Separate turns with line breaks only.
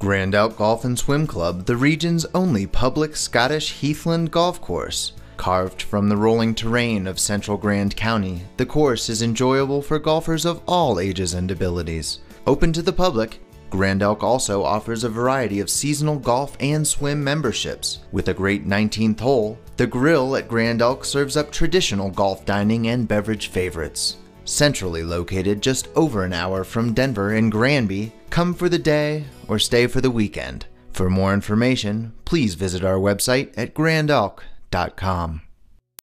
Grand Elk Golf and Swim Club, the region's only public Scottish heathland golf course. Carved from the rolling terrain of central Grand County, the course is enjoyable for golfers of all ages and abilities. Open to the public, Grand Elk also offers a variety of seasonal golf and swim memberships. With a great 19th hole, the grill at Grand Elk serves up traditional golf dining and beverage favorites. Centrally located just over an hour from Denver and Granby, come for the day or stay for the weekend. For more information, please visit our website at grandelk.com.